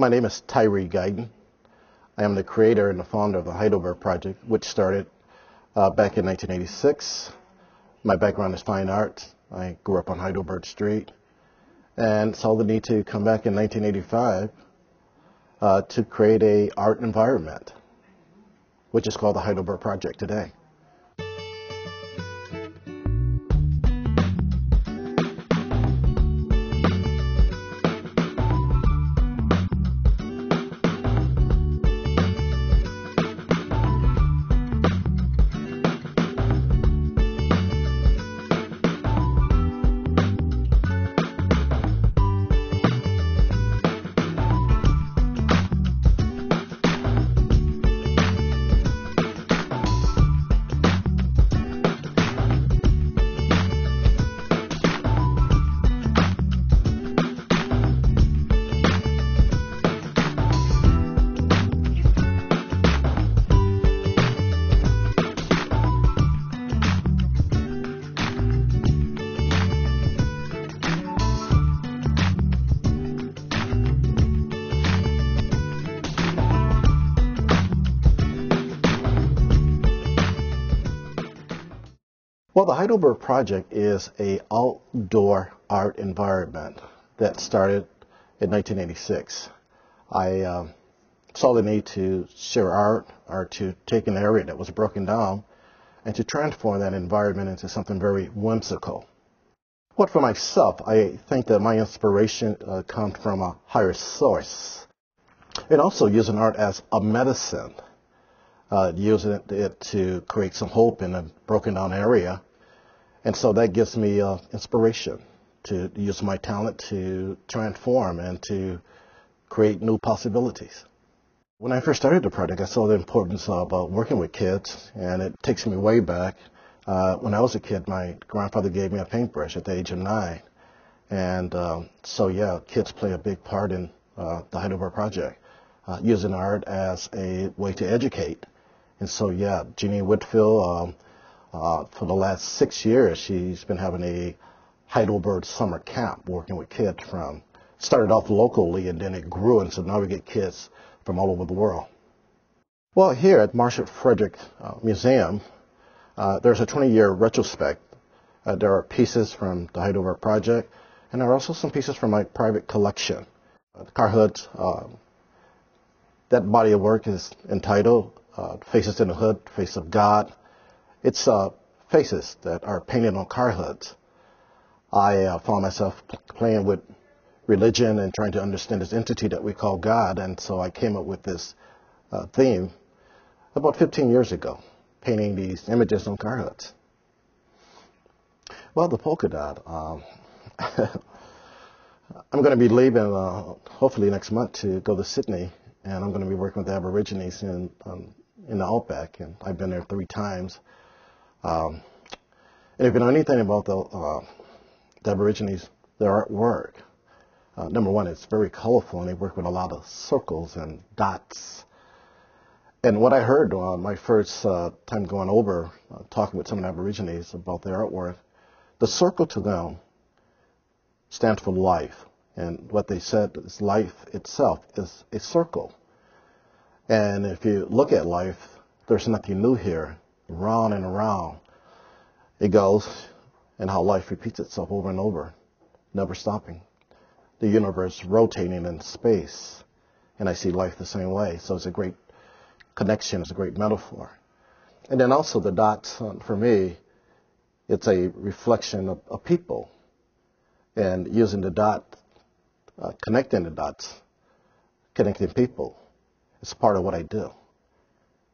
My name is Tyree Guyton. I am the creator and the founder of the Heidelberg Project, which started uh, back in 1986. My background is fine art. I grew up on Heidelberg Street and saw the need to come back in 1985 uh, to create a art environment, which is called the Heidelberg Project today. Well, the Heidelberg Project is a outdoor art environment that started in 1986. I um, saw the need to share art or to take an area that was broken down and to transform that environment into something very whimsical. What for myself, I think that my inspiration uh, comes from a higher source and also using art as a medicine. Uh, using it, it, to create some hope in a broken down area and so that gives me uh, inspiration to use my talent to transform and to create new possibilities. When I first started the project, I saw the importance of uh, working with kids, and it takes me way back. Uh, when I was a kid, my grandfather gave me a paintbrush at the age of nine. And um, so, yeah, kids play a big part in uh, the Heidelberg Project, uh, using art as a way to educate. And so, yeah, Jeannie Whitfield, um, uh, for the last six years, she's been having a Heidelberg summer camp working with kids from, started off locally and then it grew and so now we get kids from all over the world. Well, here at Marshall Frederick uh, Museum, uh, there's a 20-year retrospect. Uh, there are pieces from the Heidelberg Project, and there are also some pieces from my private collection. Uh, Carhood, uh, that body of work is entitled uh, Faces in the Hood, Face of God. It's uh, faces that are painted on car hoods. I uh, found myself playing with religion and trying to understand this entity that we call God, and so I came up with this uh, theme about 15 years ago, painting these images on car hoods. Well, the polka dot. Um, I'm going to be leaving uh, hopefully next month to go to Sydney, and I'm going to be working with the Aborigines in um, in the Outback, and I've been there three times. Um, and if you know anything about the, uh, the Aborigines, their artwork, uh, number one, it's very colorful and they work with a lot of circles and dots. And what I heard on my first uh, time going over, uh, talking with some of the Aborigines about their artwork, the circle to them stands for life. And what they said is life itself is a circle. And if you look at life, there's nothing new here round and around it goes, and how life repeats itself over and over, never stopping. The universe rotating in space, and I see life the same way. So it's a great connection, it's a great metaphor. And then also the dots, uh, for me, it's a reflection of, of people. And using the dot, uh, connecting the dots, connecting people, is part of what I do.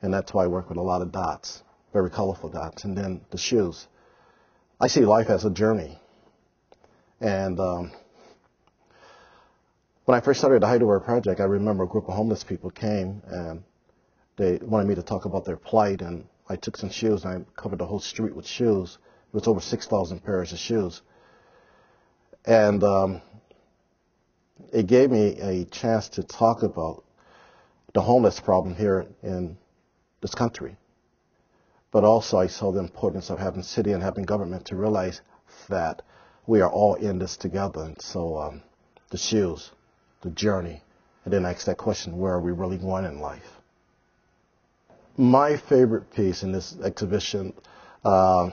And that's why I work with a lot of dots very colorful dots. And then the shoes. I see life as a journey. And um, when I first started the Heidelberg Project, I remember a group of homeless people came and they wanted me to talk about their plight. And I took some shoes and I covered the whole street with shoes. It was over 6,000 pairs of shoes. And um, it gave me a chance to talk about the homeless problem here in this country. But also I saw the importance of having city and having government to realize that we are all in this together. And so um, the shoes, the journey, and then I ask that question, where are we really going in life? My favorite piece in this exhibition, uh,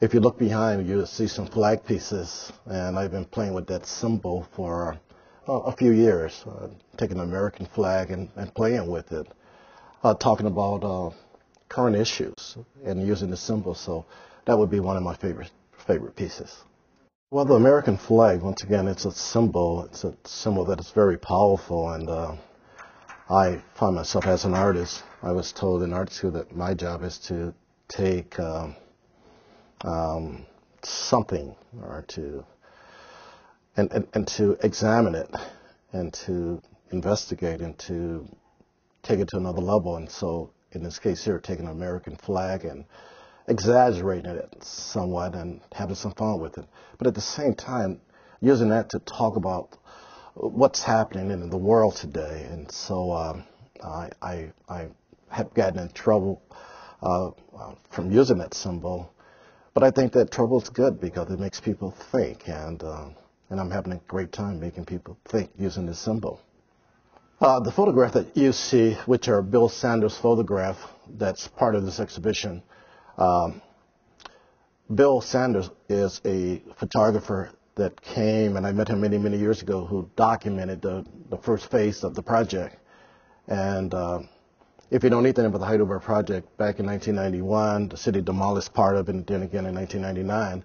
if you look behind, you'll see some flag pieces, and I've been playing with that symbol for a few years, uh, taking an American flag and, and playing with it, uh, talking about uh, current issues and using the symbol. So that would be one of my favorite favorite pieces. Well, the American flag, once again, it's a symbol. It's a symbol that is very powerful, and uh, I find myself as an artist. I was told in art school that my job is to take um, um, something or to and, and, and to examine it and to investigate and to take it to another level. And so, in this case here, taking an American flag and exaggerating it somewhat and having some fun with it. But at the same time, using that to talk about what's happening in the world today. And so um, I, I, I have gotten in trouble uh, from using that symbol. But I think that trouble is good because it makes people think, and uh, and I'm having a great time making people think using this symbol. Uh, the photograph that you see, which are Bill Sanders' photograph, that's part of this exhibition, um, Bill Sanders is a photographer that came, and I met him many, many years ago, who documented the, the first phase of the project. And uh, if you don't know anything about the Heidelberg Project, back in 1991, the city demolished part of it, and then again in 1999.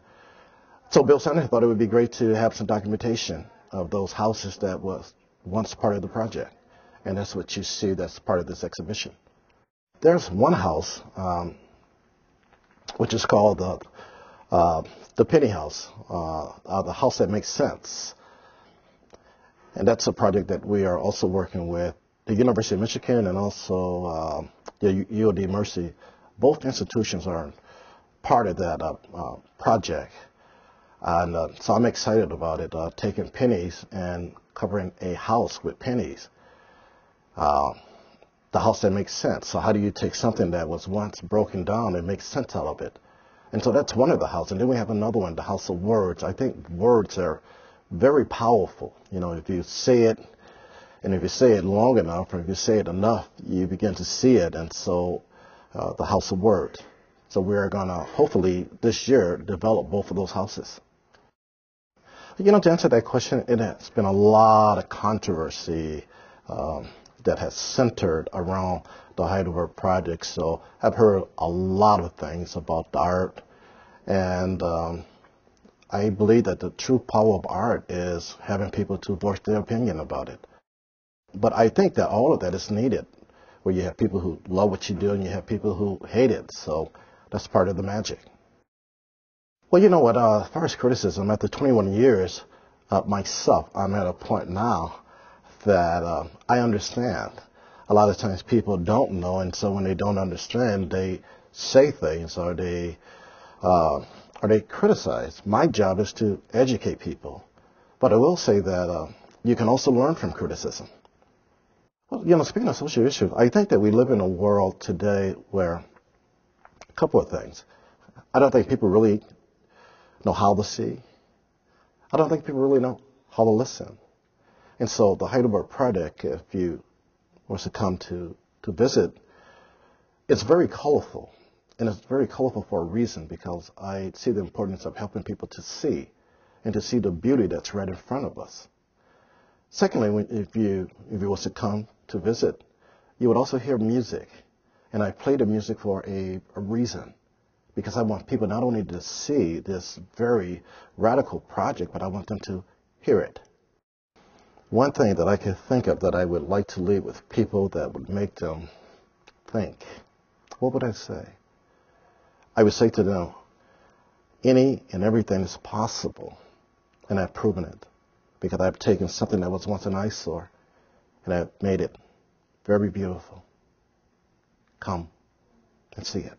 So Bill Sanders thought it would be great to have some documentation of those houses that was once part of the project. And that's what you see that's part of this exhibition. There's one house um, which is called the uh, the Penny House, uh, uh, the house that makes sense. And that's a project that we are also working with the University of Michigan and also uh, the U of D Mercy. Both institutions are part of that uh, uh, project. And uh, so I'm excited about it, uh, taking pennies and covering a house with pennies. Uh, the house that makes sense. So how do you take something that was once broken down and make sense out of it? And so that's one of the houses. And then we have another one, the house of words. I think words are very powerful. You know, if you say it, and if you say it long enough, or if you say it enough, you begin to see it. And so uh, the house of words. So we're going to hopefully this year develop both of those houses. You know, to answer that question, it has been a lot of controversy um, that has centered around the Heidelberg Project. So I've heard a lot of things about the art, and um, I believe that the true power of art is having people to voice their opinion about it. But I think that all of that is needed, where you have people who love what you do and you have people who hate it. So that's part of the magic. Well, you know what? Uh, as criticism, after 21 years uh, myself, I'm at a point now that uh, I understand a lot of times people don't know, and so when they don't understand, they say things or they uh, or they criticize. My job is to educate people, but I will say that uh, you can also learn from criticism. Well, you know, speaking of social issues, I think that we live in a world today where a couple of things. I don't think people really know how to see. I don't think people really know how to listen. And so the Heidelberg Project, if you were to come to, to visit, it's very colorful. And it's very colorful for a reason because I see the importance of helping people to see and to see the beauty that's right in front of us. Secondly, if you if you was to come to visit, you would also hear music. And I play the music for a, a reason because I want people not only to see this very radical project, but I want them to hear it. One thing that I can think of that I would like to leave with people that would make them think, what would I say? I would say to them, any and everything is possible, and I've proven it because I've taken something that was once an eyesore and I've made it very beautiful. Come and see it.